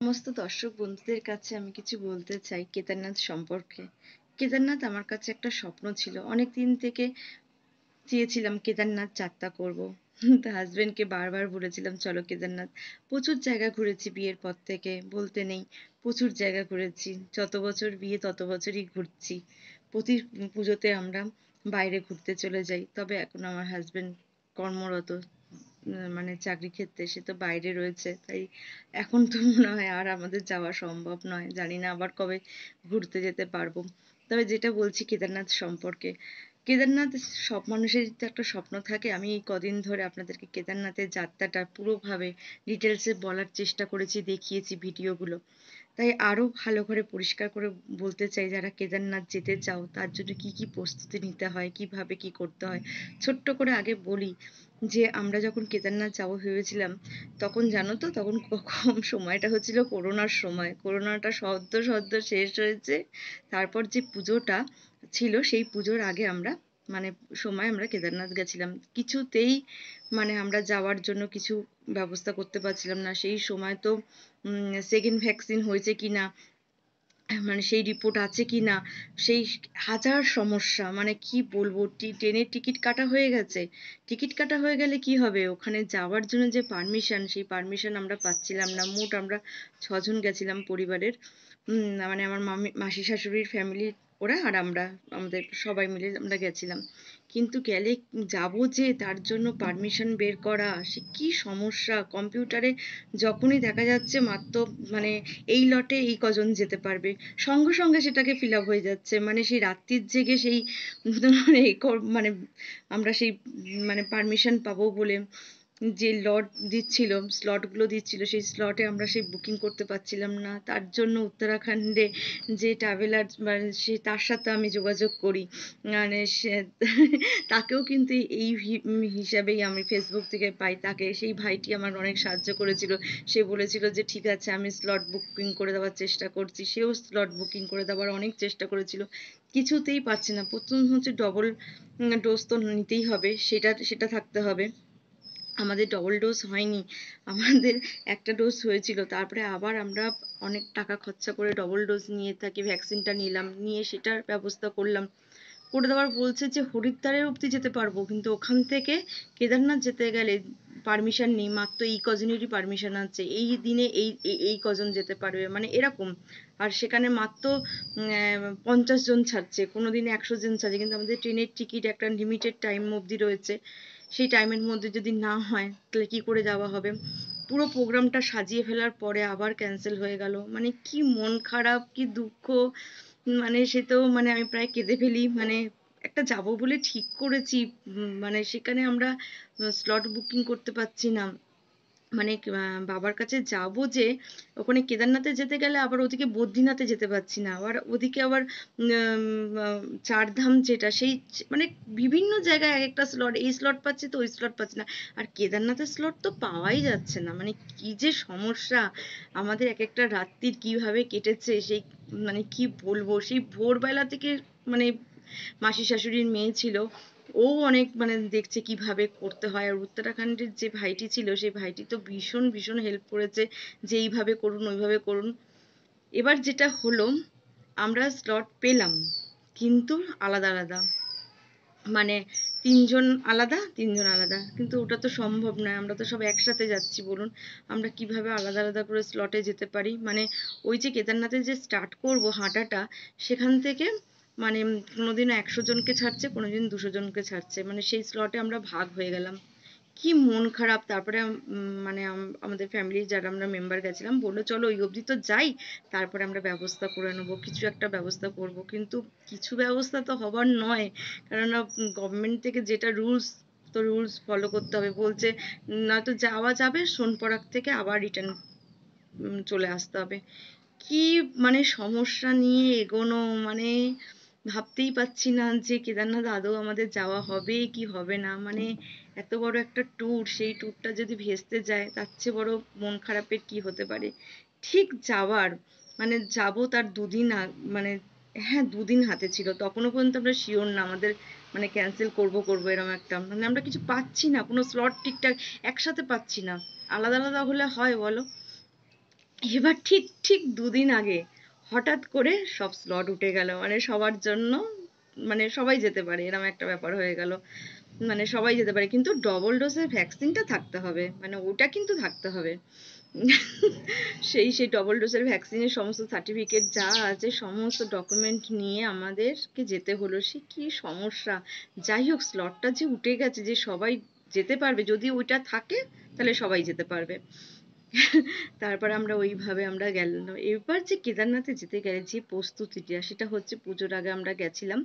সমস্ত দর্শক বন্ধুদের কাছে আমি কিছু বলতে চাই কেদারনাথ সম্পর্কে। কেদারনাথ আমার কাছে একটা স্বপ্ন ছিল। অনেক দিন থেকে চেয়েছিলাম কেদারনাথ যাত্রা করব। তা হাজবেন্ডকে বারবার বলেছিলাম, চলো কেদারনাথ, প্রচুর জায়গা ঘুরেছি বিয়ের পর থেকে। বলতে নেই, প্রচুর জায়গা ঘুরেছি। যত বছর বিয়ে, তত বছরই ঘুরছি। প্রতি পুজোতে আমরা বাইরে ঘুরতে চলে যাই। তবে এখন আমার হাজবেন্ড কর্মরত। মানে চাকরি ক্ষেত্রে সে তো বাইরে রয়েছে, তাই এখন তো মনে হয় আর আমাদের যাওয়া সম্ভব নয়, জানি না আবার কবে ঘুরতে যেতে পারব। তবে যেটা বলছি কেদারনাথ সম্পর্কে, কেদারনাথ সব মানুষেরই তো একটা স্বপ্ন থাকে, আমি এই কদিন ধরে আপনাদেরকে কেদারনাথের যাত্রাটা পুরোভাবে ডিটেলসে বলার চেষ্টা করেছি, দেখিয়েছি ভিডিওগুলো। তাই আরও ভালো করে পরিষ্কার করে বলতে চাই, যারা কেদারনাথ যেতে চাও, তার জন্য কি কি প্রস্তুতি নিতে হয়, কীভাবে কি করতে হয়, ছোট্ট করে আগে বলি যে আমরা যখন কেদারনাথ যাব ভেবেছিলাম, তখন জানো তো, তখন কখন সময়টা হচ্ছিল করোনার সময়। করোনাটা সদ্য সদ্য শেষ হয়েছে। তারপর যে পুজোটা ছিল, সেই পুজোর আগে আমরা মানে সময় আমরা কেদারনাথ গেছিলাম। কিছুতেই মানে আমরা যাওয়ার জন্য কিছু ব্যবস্থা করতে পারছিলাম না। সেই সময় তো সেকেন্ড ভ্যাকসিন হয়েছে কি না মানে সেই রিপোর্ট আছে কি না সেই হাজার সমস্যা মানে কি বলব ট্রেনের টিকিট কাটা হয়ে গেছে। টিকিট কাটা হয়ে গেলে কি হবে? ওখানে যাওয়ার জন্য যে পারমিশন সেই পারমিশন আমরা পাচ্ছিলাম না। মোট আমরা ছজন গেছিলাম পরিবারের। মানে আমার মামি মাসি শাশুড়ির ফ্যামিলির ওরা আর আমরা, আমাদের সবাই মিলে আমরা গেছিলাম। কিন্তু গেলে যাব যে তার জন্য পারমিশন বের করা, সে কি সমস্যা? কম্পিউটারে যখনই দেখা যাচ্ছে মাত্র মানে এই লটে এই কজন যেতে পারবে। সঙ্গে সঙ্গে সেটাকে ফিল আপ হয়ে যাচ্ছে। মানে সেই রাত্রির জেগে সেই মানে মানে আমরা সেই মানে পারমিশন পাবো বলে যে লট দিচ্ছিল স্লটগুলো দিচ্ছিল, সেই স্লটে আমরা সেই বুকিং করতে পারছিলাম না। তার জন্য উত্তরাখণ্ডে যে ট্রাভেলার মানে সে, তার সাথে আমি যোগাযোগ করি। মানে সে, তাকেও কিন্তু এই হিসাবেই আমি ফেসবুক থেকে পাই। তাকে, সেই ভাইটি আমার অনেক সাহায্য করেছিল। সে বলেছিল যে, ঠিক আছে, আমি স্লট বুকিং করে দেওয়ার চেষ্টা করছি। সেও স্লট বুকিং করে দেওয়ার অনেক চেষ্টা করেছিল। কিছুতেই পাচ্ছে না। প্রথম হচ্ছে ডবল ডোজ তো নিতেই হবে। সেটা সেটা থাকতে হবে। আমাদের ডবল ডোজ হয়নি। আমাদের একটা ডোজ হয়েছিল। তারপরে আবার আমরা অনেক টাকা খরচা করে ডবল ডোজ নিয়ে থাকি ভ্যাকসিনটা নিলাম, নিয়ে সেটার ব্যবস্থা করলাম। করে দেওয়ার বলছে যে, হরিদ্বারের অবধি যেতে পারব, কিন্তু ওখান থেকে কেদারনাথ যেতে গেলে পারমিশন নেই, মাত্র এই কজনেরই পারমিশন আছে। এই দিনে এই এই কজন যেতে পারবে মানে এরকম। আর সেখানে মাত্র পঞ্চাশ জন ছাড়ছে কোনো দিনে একশো জন ছাড়ছে, কিন্তু আমাদের ট্রেনের টিকিট একটা লিমিটেড টাইম অবধি রয়েছে। সেই টাইমের মধ্যে যদি না হয়, তাহলে কি করে যাওয়া হবে? পুরো প্রোগ্রামটা সাজিয়ে ফেলার পরে আবার ক্যান্সেল হয়ে গেল। মানে কি মন খারাপ, কি দুঃখ। মানে সে তো মানে আমি প্রায় কেঁদে ফেলি। মানে একটা যাব বলে ঠিক করেছি। মানে সেখানে আমরা স্লট বুকিং করতে পারছি না। মানে বাবার কাছে যাব যে ওখানে কেদারনাথে যেতে গেলে আবার ওদিকে বদ্রীনাথে যেতে পারছি না। আবার ওদিকে আবার চারধাম যেটা, সেই মানে বিভিন্ন জায়গায় এক একটা স্লট এই স্লট পাচ্ছি তো ওই স্লট পাচ্ছি না। আর কেদারনাথের স্লট তো পাওয়াই যাচ্ছে না। মানে কি যে সমস্যা, আমাদের এক একটা রাত্রির কীভাবে কেটেছে, সেই মানে কি বলব? সেই ভোরবেলা থেকে মানে মাসি শাশুড়ির মেয়ে ছিল ও অনেক মানে দেখছে কীভাবে করতে হয়। আর উত্তরাখণ্ডের যে ভাইটি ছিল, সেই ভাইটি তো ভীষণ ভীষণ হেল্প করেছে যে এইভাবে করুন, ওইভাবে করুন। এবার যেটা হলো, আমরা স্লট পেলাম, কিন্তু আলাদা আলাদা। মানে তিনজন আলাদা তিনজন আলাদা। কিন্তু ওটা তো সম্ভব নয়, আমরা তো সব একসাথে যাচ্ছি, বলুন। আমরা কীভাবে আলাদা আলাদা করে স্লটে যেতে পারি? মানে ওই যে কেদারনাথে যে স্টার্ট করব হাঁটাটা, সেখান থেকে মানে কোনো কোনোদিন একশো জনকে ছাড়ছে কোনো দিন দুশো জনকে ছাড়ছে। মানে সেই স্লটে আমরা ভাগ হয়ে গেলাম। কি মন খারাপ। তারপরে মানে আমাদের ফ্যামিলির যারা আমরা মেম্বার গেছিলাম, বলল, চলো ওই অবধি তো যাই। তারপরে আমরা ব্যবস্থা করে নেব, কিছু একটা ব্যবস্থা করব। কিন্তু কিছু ব্যবস্থা তো হবার নয়। কেননা গভর্নমেন্ট থেকে যেটা রুলস তো রুলস ফলো করতে হবে। বলছে, নয়তো যাওয়া যাবে, সোনপরাগ থেকে আবার রিটার্ন চলে আসতে হবে। কি মানে সমস্যা নিয়ে এগোনো মানে ভাবতেই পাচ্ছি না যে কেদারনাথ আদৌ আমাদের যাওয়া হবে কি হবে না। মানে এত বড় একটা ট্যুর সেই ট্যুরটা যদি ভেস্তে যায়, তার চেয়ে বড় মন খারাপের কি হতে পারে? ঠিক যাওয়ার মানে যাব তার দুদিন মানে হ্যাঁ দুদিন হাতে ছিল। তখনও পর্যন্ত আমরা শিওর না, আমাদের মানে ক্যান্সেল করব করব এরকম একটা। মানে আমরা কিছু পাচ্ছি না, কোনো স্লট ঠিকঠাক একসাথে পাচ্ছি না। আলাদা আলাদা হলে হয় বলো? এবার ঠিক ঠিক দুদিন আগে হঠাৎ করে সব স্লট উঠে গেল। মানে সবার জন্য মানে সবাই যেতে পারে এরকম একটা ব্যাপার হয়ে গেল। মানে সবাই যেতে পারে, কিন্তু ডবল ডোজের ভ্যাকসিনটা থাকতে হবে। মানে ওটা কিন্তু থাকতে হবে। সেই সেই ডবল ডোজের ভ্যাকসিনের সমস্ত সার্টিফিকেট যা আছে, সমস্ত ডকুমেন্ট নিয়ে আমাদেরকে যেতে হলো। সে কি সমস্যা? যাই হোক স্লটটা যে উঠে গেছে, যে সবাই যেতে পারবে, যদি ওইটা থাকে, তাহলে সবাই যেতে পারবে। তারপর আমরা ওইভাবে আমরা গেলাম। এবার যে কেদারনাথে যেতে গেলে যে প্রস্তুতিটা, সেটা হচ্ছে পুজোর আগে আমরা গেছিলাম।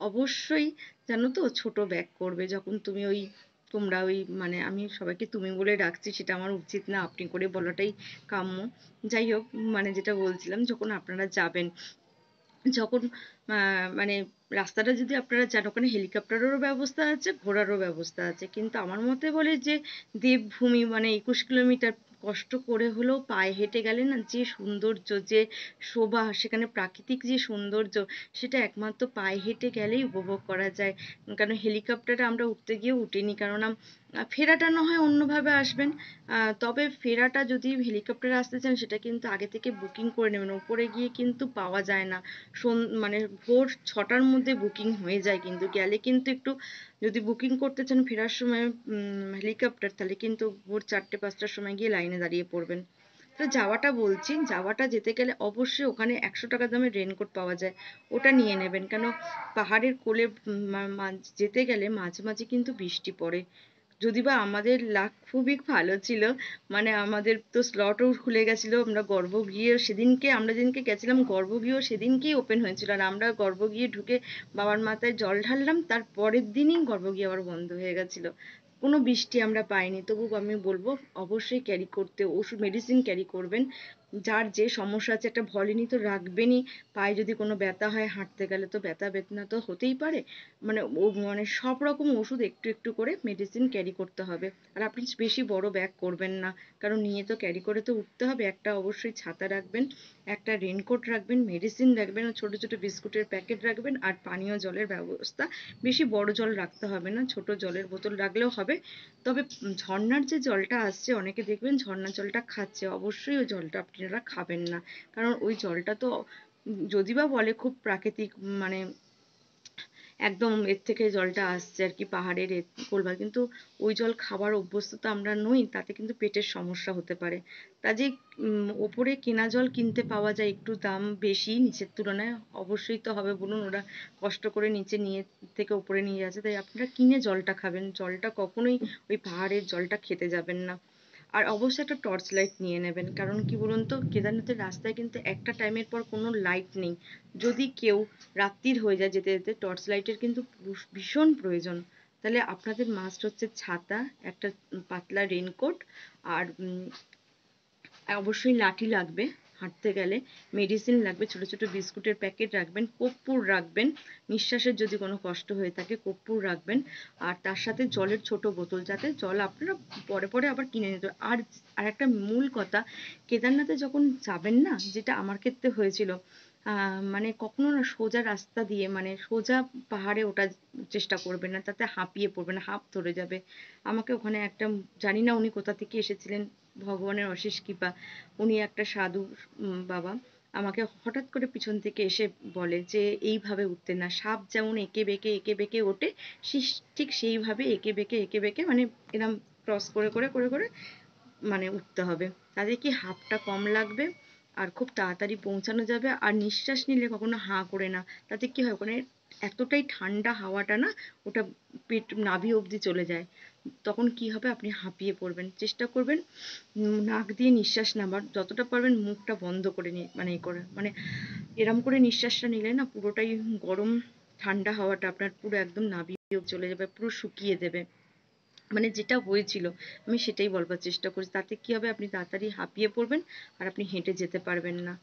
অবশ্যই জানো তো, ছোট ব্যাগ করবে যখন তুমি ওই তোমরা ওই মানে আমি সবাইকে তুমি বলে ডাকছি সেটা আমার উচিত না। আপনি করে বলাটাই কাম্য। যাই হোক মানে যেটা বলছিলাম, যখন আপনারা যাবেন, যখন মানে রাস্তাটা যদি আপনারা যান, ওখানে হেলিকপ্টারেরও ব্যবস্থা আছে, ঘোড়ারও ব্যবস্থা আছে। কিন্তু আমার মতে বলে যে দেবভূমি মানে একুশ কিলোমিটার কষ্ট করে হলেও পায়ে হেঁটে গেলে না যে সৌন্দর্য, যে শোভা, সেখানে প্রাকৃতিক যে সৌন্দর্য, সেটা একমাত্র পায়ে হেঁটে গেলেই উপভোগ করা যায়। কারণ হেলিকপ্টারে আমরা উঠতে গিয়ে উঠিনি। কারণ ফেরাটা না হয় অন্যভাবে আসবেন। তবে ফেরাটা যদি হেলিকপ্টারে আসতে চান, সেটা কিন্তু আগে থেকে বুকিং করে নেবেন। ওপরে গিয়ে কিন্তু পাওয়া যায় না। মানে ভোর ছটার মধ্যে বুকিং হয়ে যায় কিন্তু। গেলে কিন্তু একটু যদি বুকিং করতে চান ফেরার সময় হেলিকপ্টার, তাহলে কিন্তু ভোর চারটে, পাঁচটার সময় গিয়ে লাইনে দাঁড়িয়ে পড়বেন। তো যাওয়াটা বলছি, যাওয়াটা যেতে গেলে অবশ্যই ওখানে একশো টাকা দামের রেনকোট পাওয়া যায়। ওটা নিয়ে নেবেন। কেন? পাহাড়ের কোলে যেতে গেলে মাঝে মাঝে কিন্তু বৃষ্টি পড়ে। যদি বা আমাদের লাক খুবই ভালো ছিল মানে আমাদের তো স্লটও খুলে গেছিল, আমরা গর্ব গিয়ে সেদিনকে, আমরা যেদিনকে গেছিলাম গর্ব গিয়েও সেদিনকেই ওপেন হয়েছিল। আর আমরা গর্ব গিয়ে ঢুকে বাবার মাথায় জল ঢাললাম, তার পরের দিনই গর্ব গিয়ে আবার বন্ধ হয়ে গেছিল। কোনো বৃষ্টি আমরা পাইনি, তবু আমি বলব অবশ্যই ক্যারি করতে, ওষুধ মেডিসিন ক্যারি করবেন। যার যে সমস্যা আছে, একটা ভলিনি তো রাখবেনই। পায়ে যদি কোনো ব্যথা হয়, হাঁটতে গেলে তো ব্যথা বেদনা তো হতেই পারে। মানে ও মানে সব রকম ওষুধ একটু একটু করে মেডিসিন ক্যারি করতে হবে। আর আপনি বেশি বড় ব্যাগ করবেন না। কারণ নিয়ে তো ক্যারি করে তো উঠতে হবে। একটা অবশ্যই ছাতা রাখবেন, একটা রেনকোট রাখবেন মেডিসিন রাখবেন, আর ছোটো ছোট বিস্কুটের প্যাকেট রাখবেন, আর পানীয় জলের ব্যবস্থা। বেশি বড় জল রাখতে হবে না, ছোট জলের বোতল রাখলেও হবে। তবে ঝর্নার যে জলটা আসছে, অনেকে দেখবেন ঝর্নার জলটা খাচ্ছে। অবশ্যই ওই জলটা আপনারা খাবেন না। কারণ ওই জলটা তো যদি বা বলে খুব প্রাকৃতিক মানে একদম এর থেকে জলটা আসছে আর কি, পাহাড়ের কোলবার কিন্তু ওই জল খাবার অভ্যস্ত তো আমরা নই, তাতে কিন্তু পেটের সমস্যা হতে পারে। কাজে ওপরে কেনা জল কিনতে পাওয়া যায় একটু দাম বেশি, নিচের তুলনায় অবশ্যই তো হবে বলুন, ওরা কষ্ট করে নিচে নিয়ে থেকে উপরে নিয়ে যাচ্ছে। তাই আপনারা কিনে জলটা খাবেন। জলটা কখনোই ওই পাহাড়ের জলটা খেতে যাবেন না। আর অবশ্যই একটা টর্চ লাইট নিয়ে নেবেন। কারণ কি বলুন তো, কেদারনাথের রাস্তায় কিন্তু একটা টাইমের পর কোনো লাইট নেই। যদি কেউ রাত্রির হয়ে যায় যেতে যেতে টর্চ লাইটের কিন্তু ভীষণ প্রয়োজন। তাহলে আপনাদের মাস্ট হচ্ছে ছাতা, একটা পাতলা রেনকোট আর অবশ্যই লাঠি লাগবে। হাঁটতে গেলে মেডিসিন লাগবে, ছোট ছোট বিস্কুটের প্যাকেট রাখবেন, কর্পূর রাখবেন। নিঃশ্বাসের যদি কোনো কষ্ট হয়ে থাকে, কর্পূর রাখবেন। আর তার সাথে জলের ছোট বোতল, যাতে জল আপনারা পরে পরে আবার কিনে নিতে আর আর একটা মূল কথা, কেদারনাথে যখন যাবেন না, যেটা আমার ক্ষেত্রে হয়েছিল মানে কখনো না সোজা রাস্তা দিয়ে মানে সোজা পাহাড়ে ওঠার চেষ্টা করবেন না, তাতে হাঁপিয়ে পড়বেন হাঁপ ধরে যাবে। আমাকে ওখানে একটা, জানি না উনি কোথা থেকে এসেছিলেন, ভগবানের অশেষ কৃপা। উনি একটা সাধু বাবা। আমাকে হঠাৎ করে পিছন থেকে এসে বলে যে, এইভাবে উঠতে না, সাপ যেমন এঁকে বেঁকে এঁকে বেঁকে ওঠে ঠিক সেইভাবে এঁকে বেঁকে এঁকে বেঁকে মানে এরম ক্রস করে করে করে করে মানে উঠতে হবে। তাতে কি হাফটা কম লাগবে? আর খুব তাড়াতাড়ি পৌঁছানো যাবে। আর নিঃশ্বাস নিলে কখনো হাঁ করে না। তাতে কি হয়, ওখানে এতটাই ঠান্ডা হাওয়াটা না, ওটা পেট নাভি অবধি চলে যায়। তখন কি হবে, আপনি হাঁপিয়ে পড়বেন। চেষ্টা করবেন নাক দিয়ে নিঃশ্বাস নেবার যতটা পারবেন মুখটা বন্ধ করে নিয়ে মানে করে। মানে এরম করে নিঃশ্বাসটা নিলে না, পুরোটাই গরম ঠান্ডা হাওয়াটা আপনার পুরো একদম নাভি চলে যাবে, পুরো শুকিয়ে দেবে। মানে যেটা হয়েছিল, আমি সেটাই বলবার চেষ্টা করছি। তাতে কি হবে? আপনি তাড়াতাড়ি হাঁপিয়ে পড়বেন আর আপনি হেঁটে যেতে পারবেন না।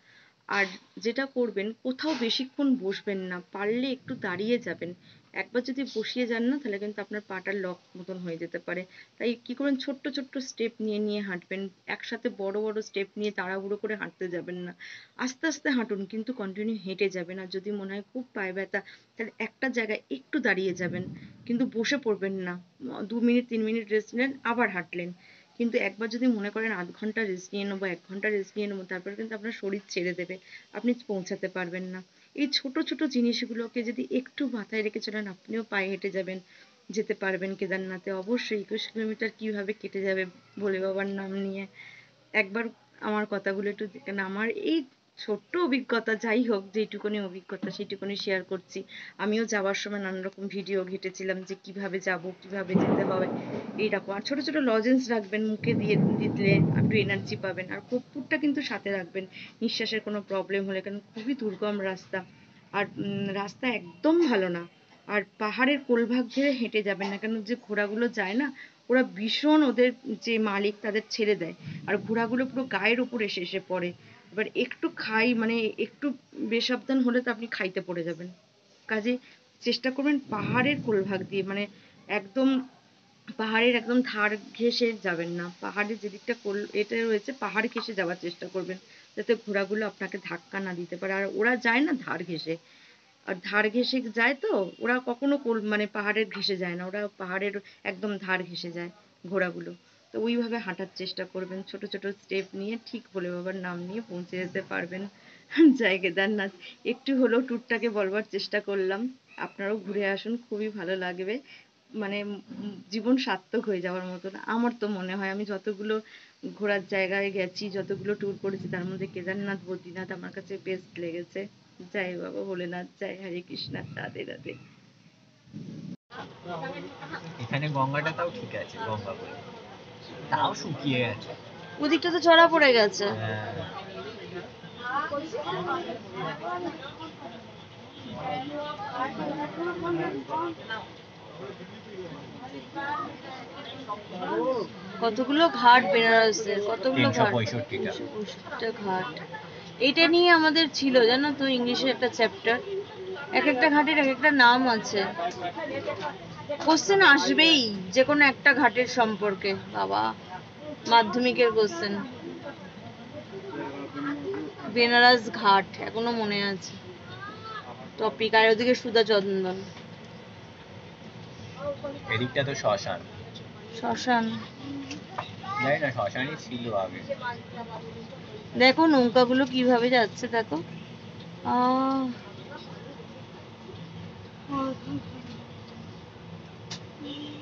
আর যেটা করবেন, কোথাও বেশিক্ষণ বসবেন না, পারলে একটু দাঁড়িয়ে যাবেন। একবার যদি বসিয়ে যান না, তাহলে কিন্তু আপনার পাটা লক মতন হয়ে যেতে পারে। তাই কি করবেন ছোট্ট ছোট্ট স্টেপ নিয়ে নিয়ে হাঁটবেন। একসাথে বড় বড় স্টেপ নিয়ে তাড়াহুড়ো করে হাঁটতে যাবেন না। আস্তে আস্তে হাঁটুন, কিন্তু কন্টিনিউ হেঁটে যাবেন। আর যদি মনে হয় খুব পায়ে ব্যথা, তাহলে একটা জায়গায় একটু দাঁড়িয়ে যাবেন। কিন্তু বসে পড়বেন না। দু মিনিট, তিন মিনিট রেস্ট নেন আবার হাঁটলেন। কিন্তু একবার যদি মনে করেন আধ ঘণ্টা রেস্ট নিয়ে নেব, এক ঘণ্টা রেস্ট নিয়ে নেব, তারপরে কিন্তু আপনার শরীর ছেড়ে দেবে। আপনি পৌঁছাতে পারবেন না। এই ছোট ছোট জিনিসগুলোকে যদি একটু মাথায় রেখে চলেন, আপনিও পায়ে হেঁটে যাবেন, যেতে পারবেন কেদারনাথে। অবশ্যই একুশ কিলোমিটার কীভাবে কেটে যাবে ভোলে বাবার নাম নিয়ে একবার আমার কথাগুলো একটু দেখেন। আমার এই ছোট্ট অভিজ্ঞতা যাই হোক যেটুকুনি অভিজ্ঞতা সেটুকুনি শেয়ার করছি। আমিও যাওয়ার সময় নানা রকম ভিডিও ঘেটেছিলাম যে কীভাবে যাব, কীভাবে যেতে হবে, এইরকম। আর ছোট ছোট লজেন্স রাখবেন, মুখে দিয়ে দিলে একটু এনার্জি পাবেন। আর কর্পূরটা কিন্তু সাথে রাখবেন, নিঃশ্বাসের কোনো প্রবলেম হলে, কারণ খুবই দুর্গম রাস্তা। আর রাস্তা একদম ভালো না। আর পাহাড়ের কোলভাগ ঘিরে হেঁটে যাবেন না কেন যে ঘোড়াগুলো যায় না, ওরা ভীষণ ওদের যে মালিক তাদের ছেড়ে দেয়। আর ঘোড়াগুলো পুরো গায়ের উপর এসে এসে পড়ে। এবার একটু খাই মানে একটু বেসাবধান হলে তো আপনি খাইতে পড়ে যাবেন। কাজে চেষ্টা করবেন পাহাড়ের কোলভাগ দিয়ে মানে একদম পাহাড়ের একদম ধার ঘেঁষে যাবেন না। পাহাড়ের যেদিকটা কোল, এটা রয়েছে, পাহাড় ঘেঁষে যাওয়ার চেষ্টা করবেন। যাতে ঘোড়াগুলো আপনাকে ধাক্কা না দিতে পারে। আর ওরা যায় না ধার ঘেঁষে। আর ধার ঘেঁষে যায় তো, ওরা কখনো কোল মানে পাহাড়ের ঘেঁষে যায় না। ওরা পাহাড়ের একদম ধার ঘেঁষে যায় ঘোড়াগুলো। তো ওইভাবে হাঁটার চেষ্টা করবেন, ছোট ছোট স্টেপ নিয়ে ঠিক ভোলে বাবার নাম নিয়ে পৌঁছে যেতে পারবেন। জয় কেদারনাথ একটু হলেও ট্যুরটাকে বলবার চেষ্টা করলাম। আপনারাও ঘুরে আসুন, খুবই ভালো লাগবে। মানে জীবন সার্থক হয়ে যাওয়ার মতন। আমার তো মনে হয় আমি যতগুলো ঘোরার জায়গায় গেছি, যতগুলো ট্যুর করেছি, তার মধ্যে কেদারনাথ, বদ্রীনাথ আমার কাছে বেস্ট লেগেছে। জয় বাবা ভোলেনাথ, জয় হরে কৃষ্ণ, রাধে রাধে। এখানে গঙ্গাটা তাও ঠিক আছে, গঙ্গা বলে। তাও শুকিয়ে গেছে। ওদিকটা তো ছড়া পড়ে গেছে। কতগুলো ঘাট বেনারসের কতগুলো ঘাট? পঁয়ষট্টিটা। ঘাট। এইটা নিয়ে আমাদের ছিল জানো তো ইংলিশের একটা চ্যাপ্টার এক একটা ঘাটের এক একটা নাম আছে। কোশ্চেন আসবেই যে কোনো একটা ঘাটের সম্পর্কে। বাবা মাধ্যমিকের কোশ্চেন বেনারস ঘাট এখনও মনে আছে। টপিক আর ওদিকে সুধা চন্দন এদিকটা তো শ্মশান। শ্মশান। জানি না শ্মশানই ছিল আগে। দেখো নৌকাগুলো কীভাবে যাচ্ছে দেখো। আহ 嗯。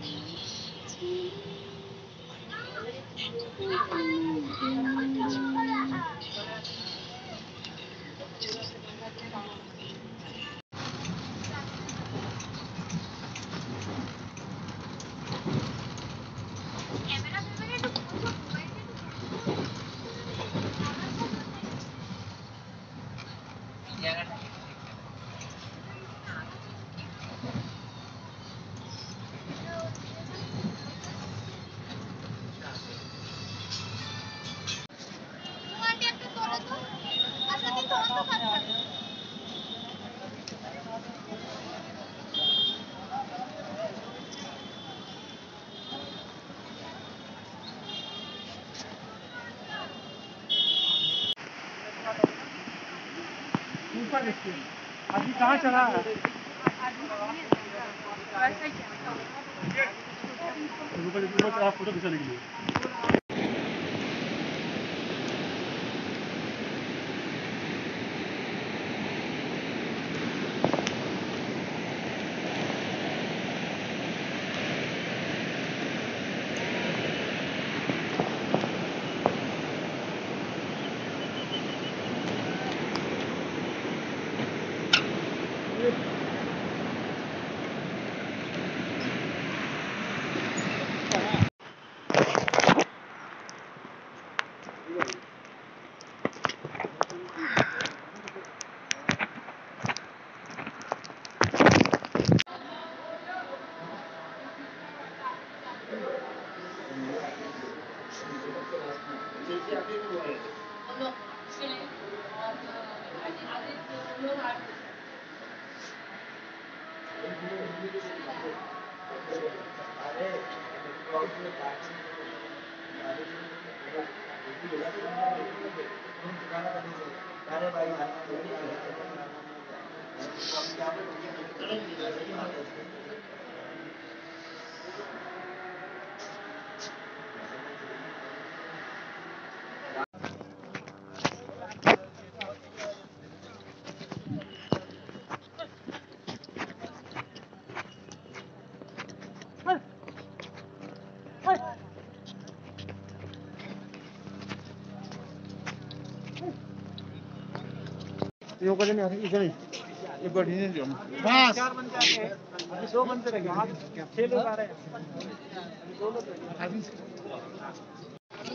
अभी कहाँ चला है? चला फ़ोटो खिंचाने के लिए। 横でね、行かない。एक बार ढीने जो बस चार बंदे आ गए अभी दो बंदे रह गए छह लोग आ रहे हैं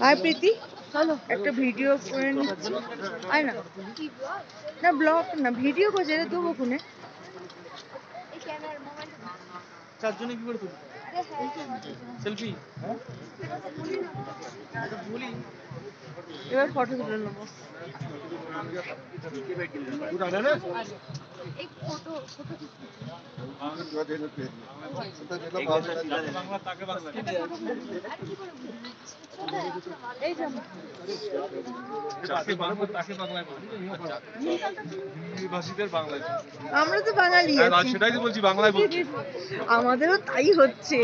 আর প্রীতি চলো একটা ভিডিও করে নিচ্ছি আয় না না ব্লগ না ভিডিও করে যেটা দেবো কোনে চারজনে কি করে তুলি সেলফি এবার ফটো তুলে নেবো এই যে আমার। আমরা তো বাঙালি আছি। সেটাই তো বলছি বাংলায় বলছি আমাদেরও তাই হচ্ছে